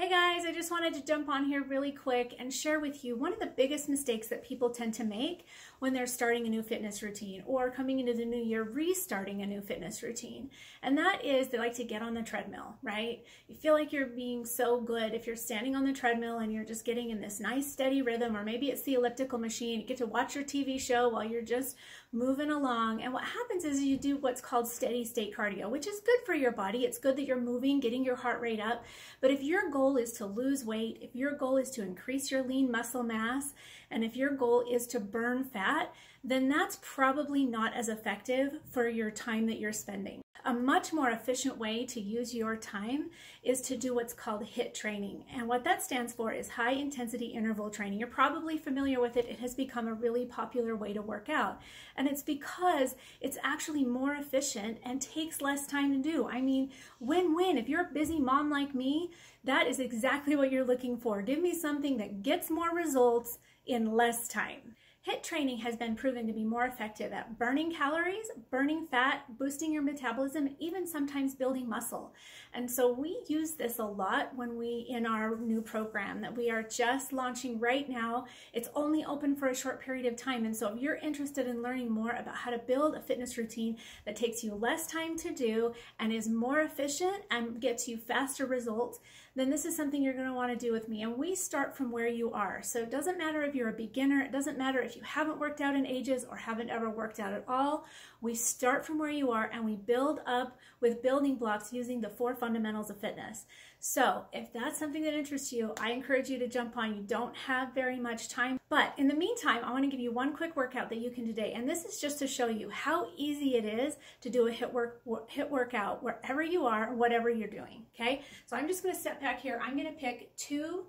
Hey guys, I just wanted to jump on here really quick and share with you one of the biggest mistakes that people tend to make when they're starting a new fitness routine or coming into the new year restarting a new fitness routine. And that is they like to get on the treadmill, right? You feel like you're being so good if you're standing on the treadmill and you're just getting in this nice steady rhythm, or maybe it's the elliptical machine. You get to watch your TV show while you're just moving along. And what happens is you do what's called steady state cardio, which is good for your body. It's good that you're moving, getting your heart rate up. But if your goal is to lose weight, if your goal is to increase your lean muscle mass, and if your goal is to burn fat, then that's probably not as effective for your time that you're spending. A much more efficient way to use your time is to do what's called HIIT training. And what that stands for is high intensity interval training. You're probably familiar with it. It has become a really popular way to work out. And it's because it's actually more efficient and takes less time to do. I mean, win-win. If you're a busy mom like me, that is exactly what you're looking for. Give me something that gets more results in less time. HIIT training has been proven to be more effective at burning calories, burning fat, boosting your metabolism, even sometimes building muscle. And so we use this a lot when we, in our new program that we are just launching right now. It's only open for a short period of time. And so if you're interested in learning more about how to build a fitness routine that takes you less time to do and is more efficient and gets you faster results, then this is something you're going to want to do with me. And we start from where you are. So it doesn't matter if you're a beginner, it doesn't matter if you haven't worked out in ages or haven't ever worked out at all. We start from where you are and we build up with building blocks using the four fundamentals of fitness. So if that's something that interests you, I encourage you to jump on. You don't have very much time. But in the meantime, I want to give you one quick workout that you can do today. And this is just to show you how easy it is to do a HIIT, work, HIIT workout wherever you are, whatever you're doing. Okay. So I'm just going to step back here. I'm going to pick two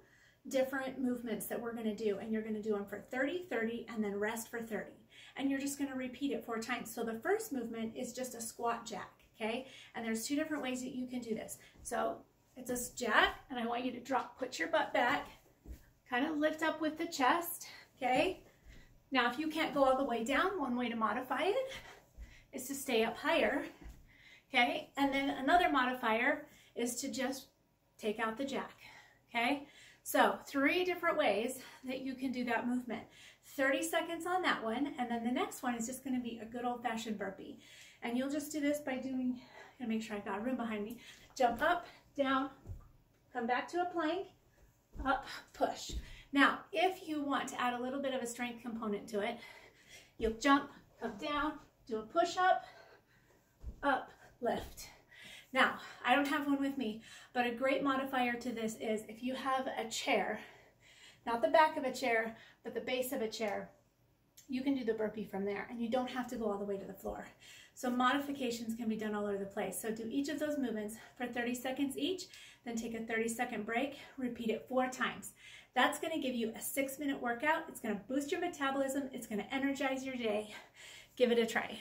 different movements that we're going to do. And you're going to do them for 30, 30, and then rest for 30. And you're just going to repeat it four times. So the first movement is just a squat jack. Okay. And there's two different ways that you can do this. So it's a jack, and I want you to drop, put your butt back, kind of lift up with the chest, okay? Now, if you can't go all the way down, one way to modify it is to stay up higher, okay? And then another modifier is to just take out the jack, okay? So three different ways that you can do that movement. 30 seconds on that one, and then the next one is just gonna be a good old-fashioned burpee. And you'll just do this by doing, I'm gonna make sure I've got room behind me, jump up, down, come back to a plank, up, push. Now, if you want to add a little bit of a strength component to it, you'll jump, come down, do a push up, up, lift. Now, I don't have one with me, but a great modifier to this is if you have a chair, not the back of a chair, but the base of a chair, you can do the burpee from there and you don't have to go all the way to the floor. So modifications can be done all over the place. So do each of those movements for 30 seconds each, then take a 30 second break, repeat it four times. That's gonna give you a six minute workout. It's gonna boost your metabolism. It's gonna energize your day. Give it a try.